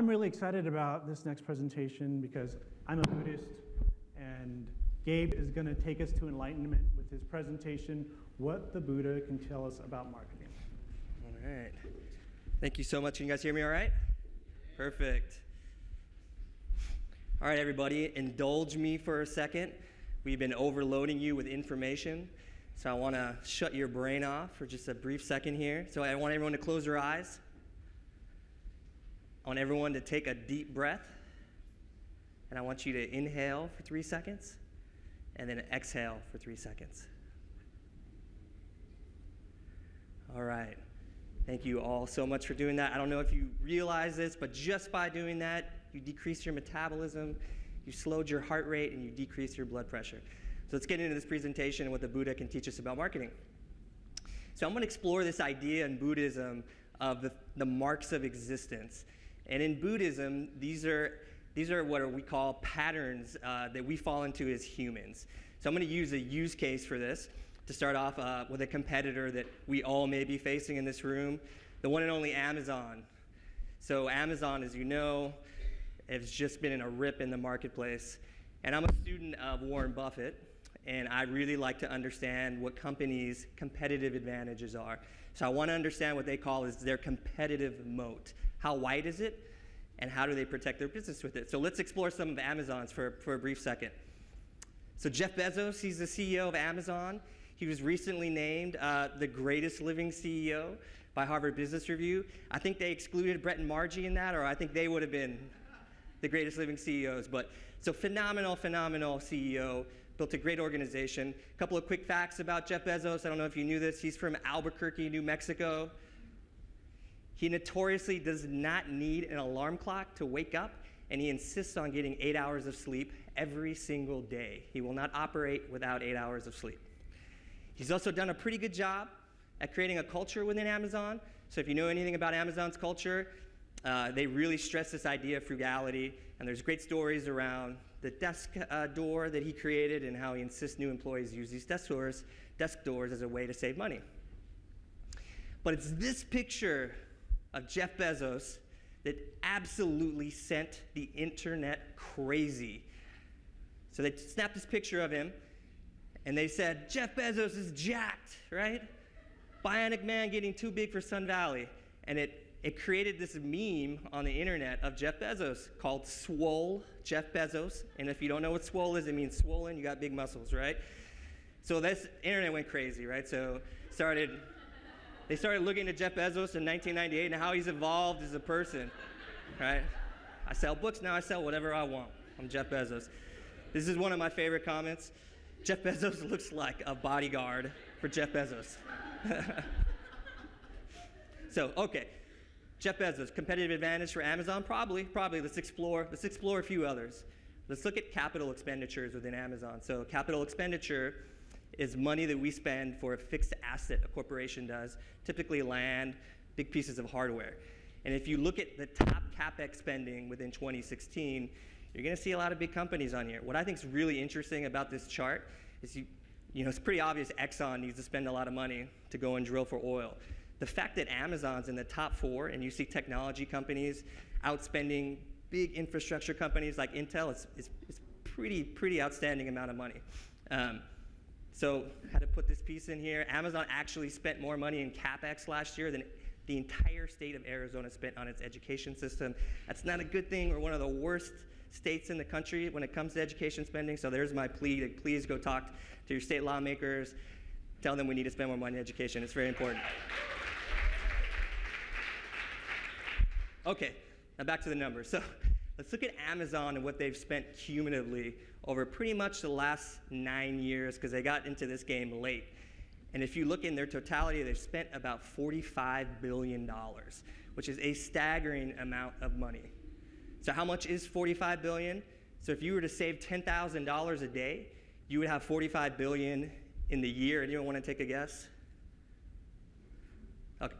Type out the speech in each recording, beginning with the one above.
I'm really excited about this next presentation because I'm a Buddhist and Gabe is going to take us to enlightenment with his presentation, What the Buddha Can Tell Us About Marketing. All right. Thank you so much. Can you guys hear me all right? Perfect. All right, everybody, indulge me for a second. We've been overloading you with information, so I want to shut your brain off for just a brief second here. So I want everyone to close their eyes. I want everyone to take a deep breath. And I want you to inhale for three seconds and then exhale for three seconds. All right. Thank you all so much for doing that. I don't know if you realize this, but just by doing that, you decrease your metabolism, you slowed your heart rate, and you decrease your blood pressure. So let's get into this presentation and what the Buddha can teach us about marketing. So I'm going to explore this idea in Buddhism of the, the marks of existence. And in Buddhism, these are, these are what we call patterns uh, that we fall into as humans. So I'm going to use a use case for this to start off uh, with a competitor that we all may be facing in this room, the one and only Amazon. So Amazon, as you know, has just been in a rip in the marketplace. And I'm a student of Warren Buffett, and I really like to understand what companies' competitive advantages are. So I want to understand what they call is their competitive moat. How wide is it, and how do they protect their business with it? So let's explore some of Amazon's for, for a brief second. So Jeff Bezos, he's the CEO of Amazon. He was recently named uh, the greatest living CEO by Harvard Business Review. I think they excluded Brett and Margie in that, or I think they would have been the greatest living CEOs. But so phenomenal, phenomenal CEO, built a great organization. A couple of quick facts about Jeff Bezos. I don't know if you knew this. He's from Albuquerque, New Mexico. He notoriously does not need an alarm clock to wake up, and he insists on getting eight hours of sleep every single day. He will not operate without eight hours of sleep. He's also done a pretty good job at creating a culture within Amazon. So if you know anything about Amazon's culture, uh, they really stress this idea of frugality, and there's great stories around the desk uh, door that he created and how he insists new employees use these desk doors, desk doors as a way to save money. But it's this picture of Jeff Bezos that absolutely sent the internet crazy. So they snapped this picture of him and they said, Jeff Bezos is jacked, right? Bionic man getting too big for Sun Valley. And it, it created this meme on the internet of Jeff Bezos called Swole Jeff Bezos. And if you don't know what swole is, it means swollen, you got big muscles, right? So this internet went crazy, right? So started they started looking at Jeff Bezos in 1998 and how he's evolved as a person, right? I sell books now, I sell whatever I want. I'm Jeff Bezos. This is one of my favorite comments. Jeff Bezos looks like a bodyguard for Jeff Bezos. so, okay. Jeff Bezos, competitive advantage for Amazon? Probably, probably. Let's explore, let's explore a few others. Let's look at capital expenditures within Amazon. So, capital expenditure is money that we spend for a fixed asset a corporation does, typically land, big pieces of hardware. And if you look at the top capex spending within 2016, you're going to see a lot of big companies on here. What I think is really interesting about this chart is you, you know, it's pretty obvious Exxon needs to spend a lot of money to go and drill for oil. The fact that Amazon's in the top four and you see technology companies outspending big infrastructure companies like Intel, it's, it's, it's pretty, pretty outstanding amount of money. Um, so had to put this piece in here. Amazon actually spent more money in CapEx last year than the entire state of Arizona spent on its education system. That's not a good thing. We're one of the worst states in the country when it comes to education spending. So there's my plea to please go talk to your state lawmakers. Tell them we need to spend more money on education. It's very important. Okay, now back to the numbers. So Let's look at Amazon and what they've spent cumulatively over pretty much the last nine years because they got into this game late. And if you look in their totality, they've spent about $45 billion, which is a staggering amount of money. So how much is 45 billion? So if you were to save $10,000 a day, you would have 45 billion in the year. Anyone want to take a guess? Okay.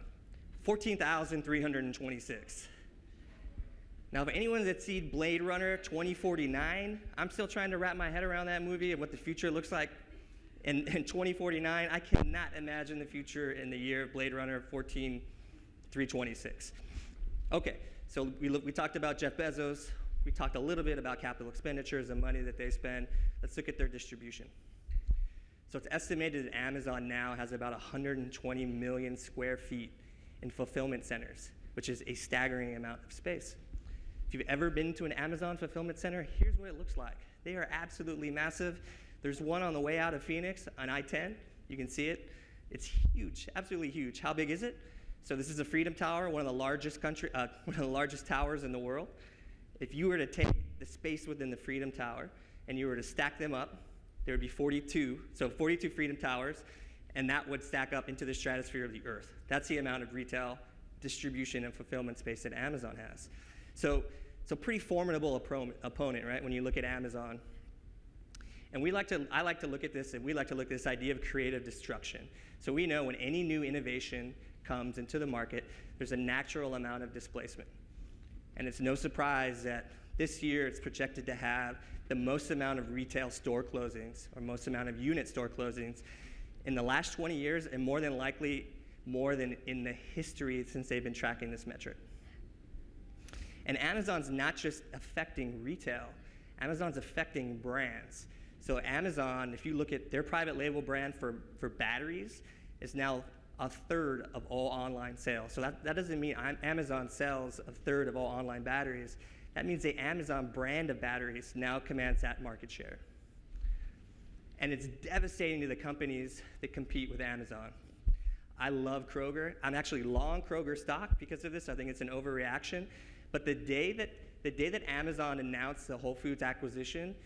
14,326. Now, if anyone that's seen Blade Runner 2049, I'm still trying to wrap my head around that movie and what the future looks like in, in 2049. I cannot imagine the future in the year Blade Runner 14326. Okay, So we, look, we talked about Jeff Bezos. We talked a little bit about capital expenditures and money that they spend. Let's look at their distribution. So it's estimated that Amazon now has about 120 million square feet in fulfillment centers, which is a staggering amount of space. If you've ever been to an Amazon fulfillment center, here's what it looks like. They are absolutely massive. There's one on the way out of Phoenix on I 10. You can see it. It's huge, absolutely huge. How big is it? So this is the Freedom Tower, one of the largest country, uh, one of the largest towers in the world. If you were to take the space within the Freedom Tower and you were to stack them up, there would be 42, so 42 Freedom Towers, and that would stack up into the stratosphere of the Earth. That's the amount of retail distribution and fulfillment space that Amazon has. So, so pretty formidable opponent, right? When you look at Amazon. And we like to, I like to look at this, and we like to look at this idea of creative destruction. So we know when any new innovation comes into the market, there's a natural amount of displacement. And it's no surprise that this year it's projected to have the most amount of retail store closings or most amount of unit store closings in the last 20 years and more than likely more than in the history since they've been tracking this metric. And Amazon's not just affecting retail, Amazon's affecting brands. So Amazon, if you look at their private label brand for, for batteries, is now a third of all online sales. So that, that doesn't mean Amazon sells a third of all online batteries. That means the Amazon brand of batteries now commands that market share. And it's devastating to the companies that compete with Amazon. I love Kroger. I'm actually long Kroger stock because of this. I think it's an overreaction. But the day that, the day that Amazon announced the Whole Foods acquisition,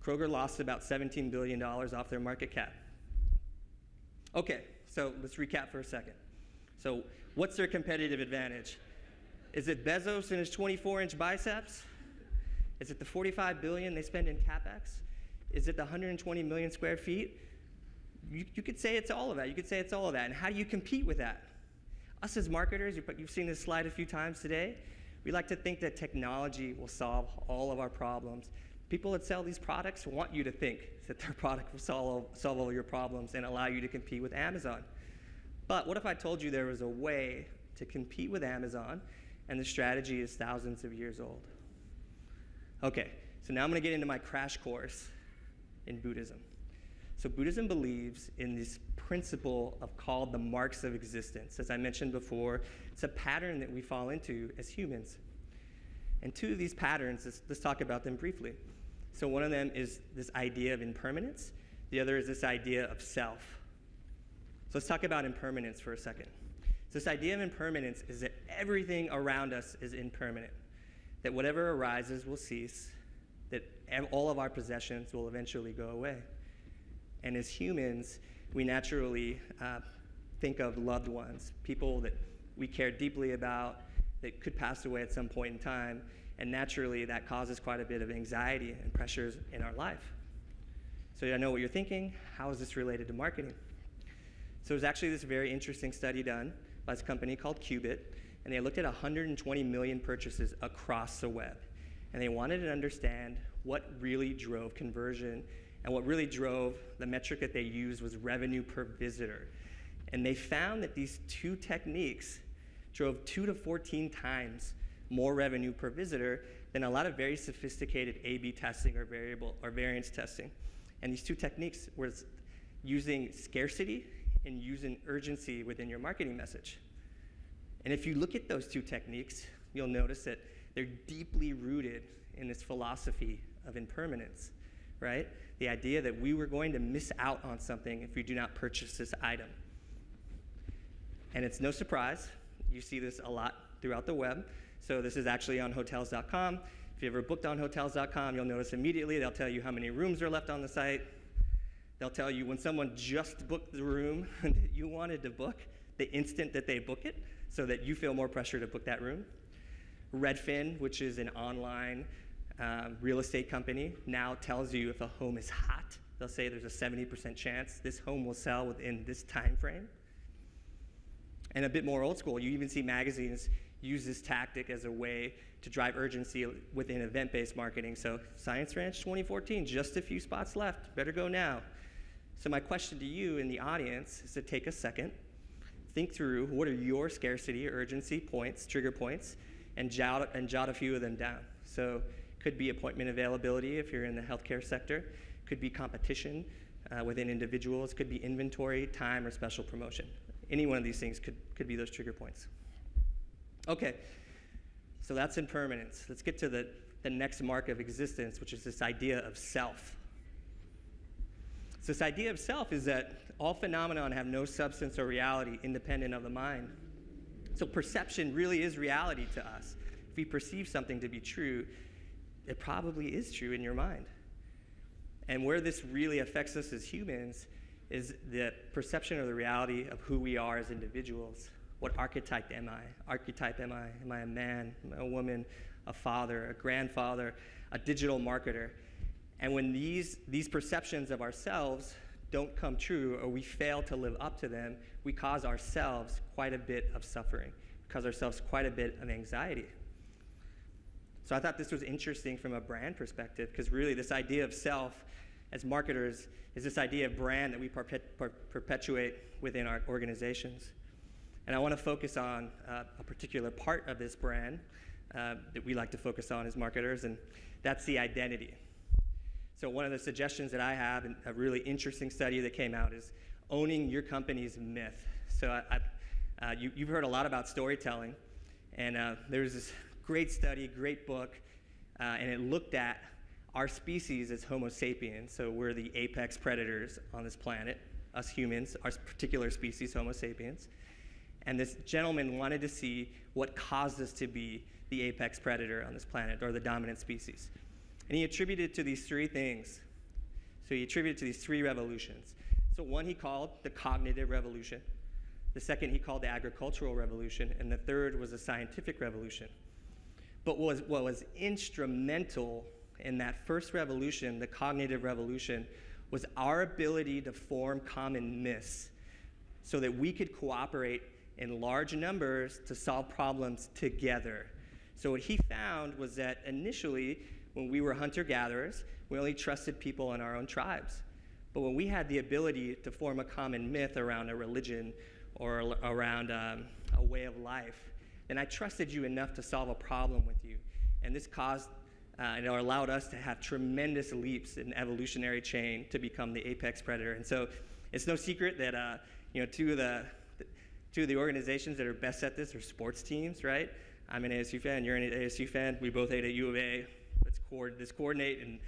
Kroger lost about $17 billion off their market cap. Okay, so let's recap for a second. So, what's their competitive advantage? Is it Bezos and his 24 inch biceps? Is it the 45 billion they spend in capex? Is it the 120 million square feet? You, you could say it's all of that. You could say it's all of that. And how do you compete with that? Us as marketers, you've seen this slide a few times today, we like to think that technology will solve all of our problems. People that sell these products want you to think that their product will solve, solve all your problems and allow you to compete with Amazon. But what if I told you there was a way to compete with Amazon and the strategy is thousands of years old? Okay, so now I'm going to get into my crash course in Buddhism. So Buddhism believes in this principle of called the marks of existence. As I mentioned before, it's a pattern that we fall into as humans. And two of these patterns, let's, let's talk about them briefly. So one of them is this idea of impermanence. The other is this idea of self. So let's talk about impermanence for a second. So this idea of impermanence is that everything around us is impermanent, that whatever arises will cease, that all of our possessions will eventually go away. And as humans, we naturally uh, think of loved ones, people that we care deeply about, that could pass away at some point in time, and naturally, that causes quite a bit of anxiety and pressures in our life. So, I know what you're thinking. How is this related to marketing? So, there's actually this very interesting study done by this company called Qubit, and they looked at 120 million purchases across the web. And they wanted to understand what really drove conversion and what really drove the metric that they used was revenue per visitor. And they found that these two techniques drove two to 14 times more revenue per visitor than a lot of very sophisticated A-B testing or variable or variance testing. And these two techniques were using scarcity and using urgency within your marketing message. And if you look at those two techniques, you'll notice that they're deeply rooted in this philosophy of impermanence, right? The idea that we were going to miss out on something if we do not purchase this item. And it's no surprise, you see this a lot throughout the web, so this is actually on hotels.com. If you ever booked on hotels.com, you'll notice immediately they'll tell you how many rooms are left on the site. They'll tell you when someone just booked the room that you wanted to book, the instant that they book it, so that you feel more pressure to book that room. Redfin, which is an online uh, real estate company, now tells you if a home is hot. They'll say there's a 70% chance this home will sell within this time frame. And a bit more old school, you even see magazines use this tactic as a way to drive urgency within event based marketing. So, Science Ranch 2014, just a few spots left. Better go now. So, my question to you in the audience is to take a second, think through what are your scarcity urgency points, trigger points, and jot, and jot a few of them down. So, could be appointment availability if you're in the healthcare sector, could be competition uh, within individuals, could be inventory, time, or special promotion. Any one of these things could, could be those trigger points. Okay, so that's impermanence. Let's get to the, the next mark of existence, which is this idea of self. So, this idea of self is that all phenomena have no substance or reality independent of the mind. So, perception really is reality to us. If we perceive something to be true, it probably is true in your mind. And where this really affects us as humans is the perception of the reality of who we are as individuals. What archetype am I? Archetype am I? Am I a man, a woman, a father, a grandfather, a digital marketer? And when these, these perceptions of ourselves don't come true or we fail to live up to them, we cause ourselves quite a bit of suffering, cause ourselves quite a bit of anxiety. So I thought this was interesting from a brand perspective because really this idea of self as marketers is this idea of brand that we perpetuate within our organizations. And I want to focus on uh, a particular part of this brand uh, that we like to focus on as marketers, and that's the identity. So, one of the suggestions that I have, and a really interesting study that came out, is owning your company's myth. So, I, I, uh, you, have heard a lot about storytelling, and uh, there's this great study, great book, uh, and it looked at our species as Homo sapiens. So, we're the apex predators on this planet, us humans, our particular species, Homo sapiens. And this gentleman wanted to see what caused us to be the apex predator on this planet, or the dominant species. And he attributed to these three things. So he attributed to these three revolutions. So one he called the cognitive revolution. The second he called the agricultural revolution. And the third was the scientific revolution. But what was, what was instrumental in that first revolution, the cognitive revolution, was our ability to form common myths so that we could cooperate in large numbers to solve problems together. So, what he found was that initially, when we were hunter gatherers, we only trusted people in our own tribes. But when we had the ability to form a common myth around a religion or around um, a way of life, then I trusted you enough to solve a problem with you. And this caused uh, and allowed us to have tremendous leaps in evolutionary chain to become the apex predator. And so it's no secret that uh, you know two of the two of the organizations that are best at this are sports teams, right? I'm an ASU fan, you're an ASU fan. We both hate at U of A. Let's, co- let's coordinate and,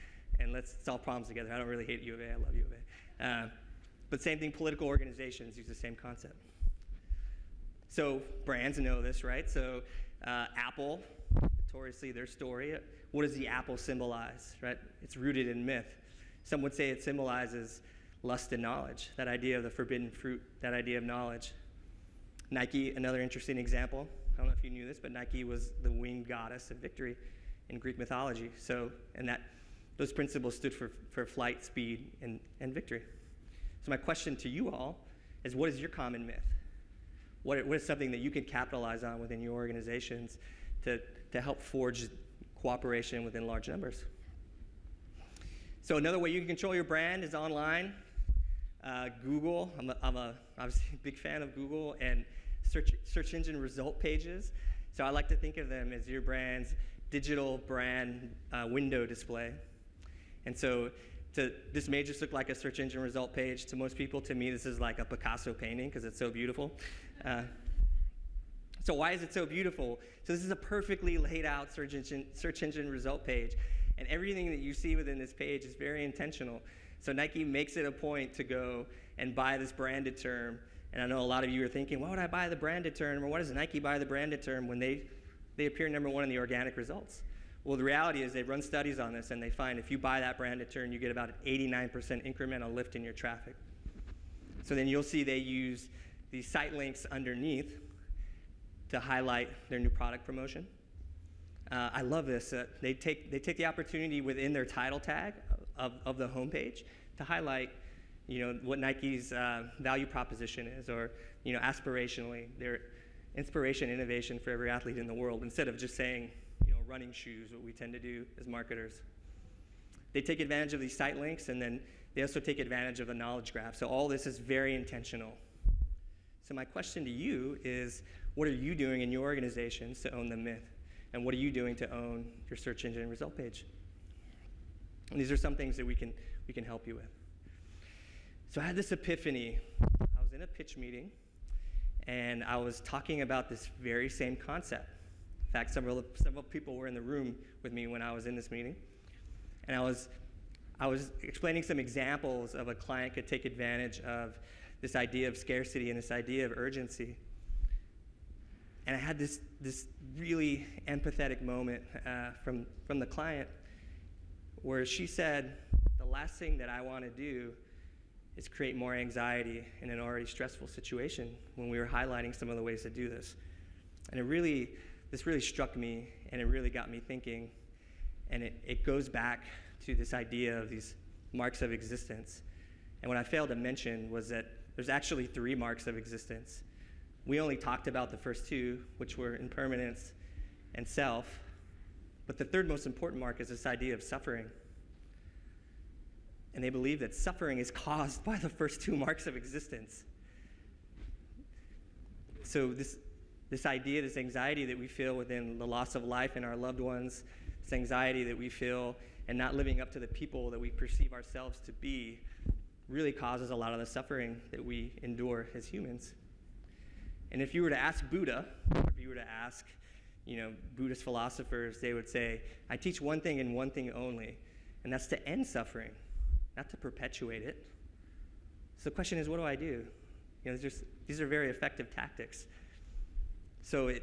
and let's solve problems together. I don't really hate U of A, I love U of A. Uh, but same thing, political organizations use the same concept. So brands know this, right? So uh, Apple, notoriously their story, what does the apple symbolize, right? It's rooted in myth. Some would say it symbolizes lust and knowledge, that idea of the forbidden fruit, that idea of knowledge. Nike, another interesting example. I don't know if you knew this, but Nike was the winged goddess of victory in Greek mythology. So, and that those principles stood for, for flight, speed, and, and victory. So, my question to you all is what is your common myth? What, what is something that you can capitalize on within your organizations to, to help forge cooperation within large numbers? So, another way you can control your brand is online. Uh, Google, I'm, a, I'm a, obviously a big fan of Google, and search, search engine result pages. So I like to think of them as your brand's digital brand uh, window display. And so to, this may just look like a search engine result page to most people. To me, this is like a Picasso painting because it's so beautiful. Uh, so why is it so beautiful? So this is a perfectly laid out search engine, search engine result page. And everything that you see within this page is very intentional. So Nike makes it a point to go and buy this branded term and I know a lot of you are thinking, why would I buy the branded term? Or why does Nike buy the branded term when they, they appear number one in the organic results? Well, the reality is they've run studies on this and they find if you buy that branded term, you get about an 89% incremental lift in your traffic. So then you'll see they use these site links underneath to highlight their new product promotion. Uh, I love this. Uh, they, take, they take the opportunity within their title tag of, of the homepage to highlight you know, what Nike's uh, value proposition is, or you know, aspirationally, their inspiration, innovation for every athlete in the world, instead of just saying, running shoes, what we tend to do as marketers. They take advantage of these site links, and then they also take advantage of the knowledge graph. So all this is very intentional. So my question to you is, what are you doing in your organizations to own the myth? And what are you doing to own your search engine result page? And these are some things that we can, we can help you with. So I had this epiphany. I was in a pitch meeting, and I was talking about this very same concept. In fact, several, several people were in the room with me when I was in this meeting. And I was, I was explaining some examples of a client could take advantage of this idea of scarcity and this idea of urgency. And I had this, this really empathetic moment uh, from, from the client where she said, The last thing that I want to do is create more anxiety in an already stressful situation when we were highlighting some of the ways to do this. And it really, this really struck me and it really got me thinking. And it, it goes back to this idea of these marks of existence. And what I failed to mention was that there's actually three marks of existence. We only talked about the first two, which were impermanence and self. But the third most important mark is this idea of suffering. And they believe that suffering is caused by the first two marks of existence. So, this, this idea, this anxiety that we feel within the loss of life in our loved ones, this anxiety that we feel and not living up to the people that we perceive ourselves to be, really causes a lot of the suffering that we endure as humans. And if you were to ask Buddha, if you were to ask, you know, Buddhist philosophers, they would say, I teach one thing and one thing only, and that's to end suffering, not to perpetuate it. So the question is, what do I do? You know, just, these are very effective tactics. So it,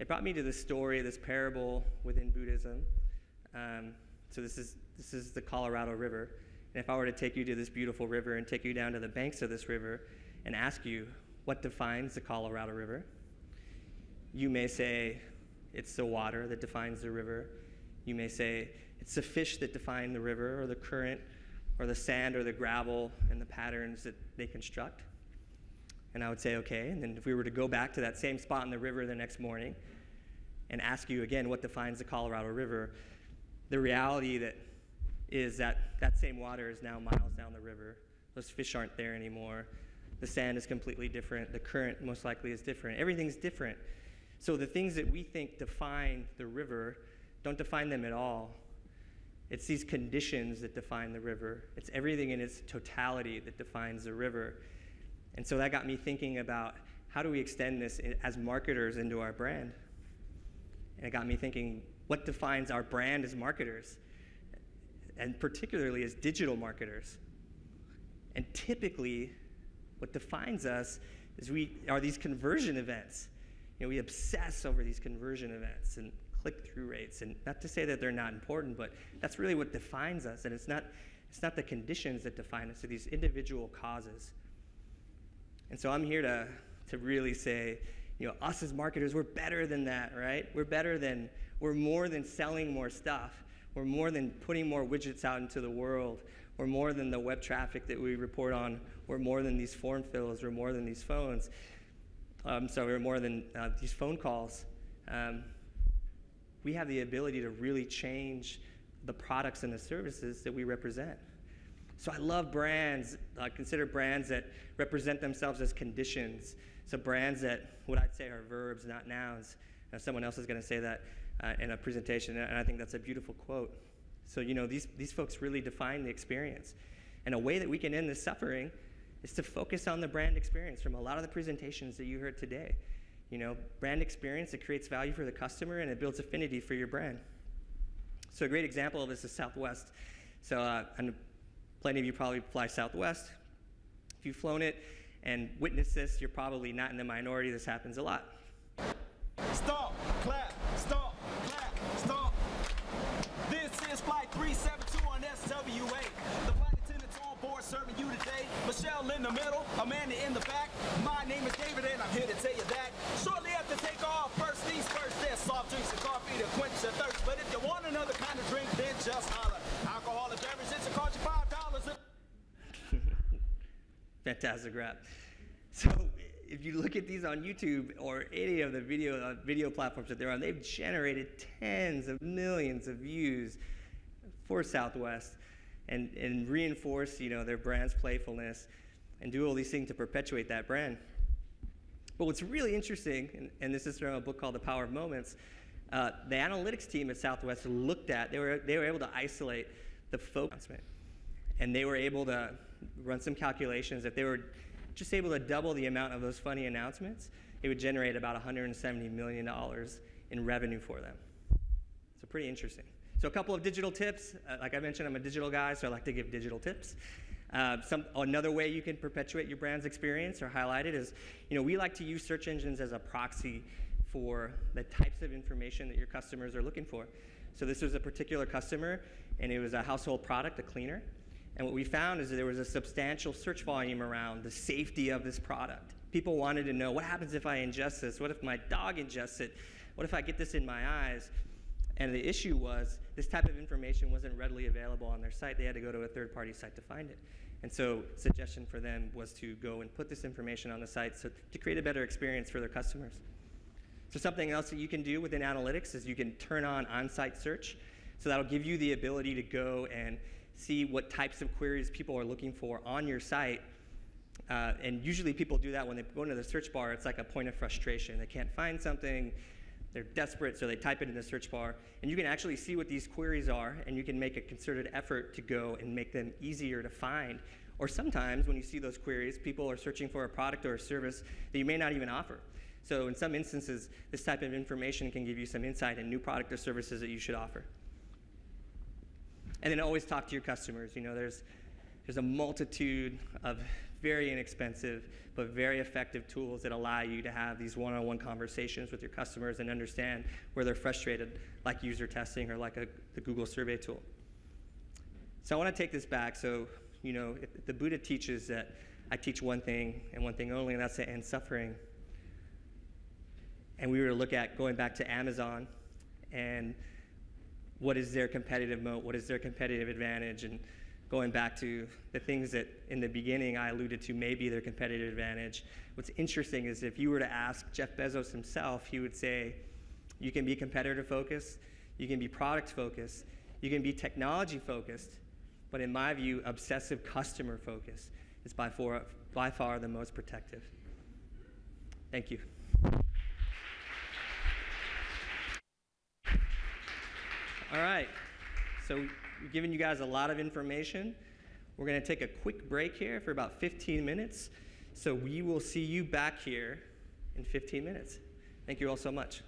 it brought me to this story, this parable within Buddhism. Um, so this is, this is the Colorado River. And if I were to take you to this beautiful river and take you down to the banks of this river and ask you what defines the Colorado River, you may say it's the water that defines the river. You may say it's the fish that define the river, or the current, or the sand, or the gravel, and the patterns that they construct. And I would say, okay. And then if we were to go back to that same spot in the river the next morning and ask you again what defines the Colorado River, the reality that is that that same water is now miles down the river. Those fish aren't there anymore. The sand is completely different. The current most likely is different. Everything's different. So the things that we think define the river don't define them at all. It's these conditions that define the river. It's everything in its totality that defines the river. And so that got me thinking about how do we extend this as marketers into our brand? And it got me thinking, what defines our brand as marketers? and particularly as digital marketers. And typically, what defines us is we are these conversion events. You know, we obsess over these conversion events and click-through rates. And not to say that they're not important, but that's really what defines us. And it's not, it's not the conditions that define us, it's these individual causes. And so I'm here to, to really say, you know, us as marketers, we're better than that, right? We're better than, we're more than selling more stuff. We're more than putting more widgets out into the world. We're more than the web traffic that we report on. We're more than these form fills. We're more than these phones. Um, so we're more than uh, these phone calls. Um, we have the ability to really change the products and the services that we represent. So I love brands, I consider brands that represent themselves as conditions. So brands that, what I'd say, are verbs, not nouns. Now, someone else is going to say that uh, in a presentation, and I think that's a beautiful quote. So, you know, these, these folks really define the experience. And a way that we can end this suffering is to focus on the brand experience from a lot of the presentations that you heard today. You know, brand experience, it creates value for the customer and it builds affinity for your brand. So, a great example of this is Southwest. So, uh, and plenty of you probably fly Southwest. If you've flown it and witnessed this, you're probably not in the minority. This happens a lot. Stop, clap, stop. clap, stop. This is Flight 372 on SWA. The flight attendants on board serving you today. Michelle in the middle, Amanda in the back. My name is David and I'm here to tell you that. Fantastic rap. So if you look at these on YouTube or any of the video uh, video platforms that they're on, they've generated tens of millions of views for Southwest and, and reinforce you know, their brand's playfulness and do all these things to perpetuate that brand. But what's really interesting, and, and this is from a book called The Power of Moments, uh, the analytics team at Southwest looked at, they were, they were able to isolate the focus. And they were able to run some calculations. If they were just able to double the amount of those funny announcements, it would generate about $170 million in revenue for them. So pretty interesting. So a couple of digital tips. Uh, like I mentioned, I'm a digital guy, so I like to give digital tips. Uh, some, another way you can perpetuate your brand's experience or highlight it is, you know, we like to use search engines as a proxy for the types of information that your customers are looking for. So this was a particular customer, and it was a household product, a cleaner. And what we found is that there was a substantial search volume around the safety of this product. People wanted to know what happens if I ingest this? What if my dog ingests it? What if I get this in my eyes? And the issue was this type of information wasn't readily available on their site. They had to go to a third party site to find it. And so, suggestion for them was to go and put this information on the site so, to create a better experience for their customers. So, something else that you can do within analytics is you can turn on on site search. So, that'll give you the ability to go and see what types of queries people are looking for on your site. Uh, and usually, people do that when they go into the search bar, it's like a point of frustration. They can't find something, they're desperate, so they type it in the search bar. And you can actually see what these queries are, and you can make a concerted effort to go and make them easier to find. Or sometimes, when you see those queries, people are searching for a product or a service that you may not even offer. So, in some instances, this type of information can give you some insight in new product or services that you should offer. And then always talk to your customers. You know, there's, there's a multitude of very inexpensive but very effective tools that allow you to have these one on one conversations with your customers and understand where they're frustrated, like user testing or like a, the Google survey tool. So I want to take this back. So, you know, the Buddha teaches that I teach one thing and one thing only, and that's to end suffering. And we were to look at going back to Amazon and what is their competitive moat, what is their competitive advantage, and going back to the things that in the beginning I alluded to may be their competitive advantage. What's interesting is if you were to ask Jeff Bezos himself, he would say, you can be competitor focused, you can be product focused, you can be technology focused, but in my view, obsessive customer focus is by far, by far the most protective. Thank you. All right. So We've given you guys a lot of information. We're going to take a quick break here for about 15 minutes. So we will see you back here in 15 minutes. Thank you all so much.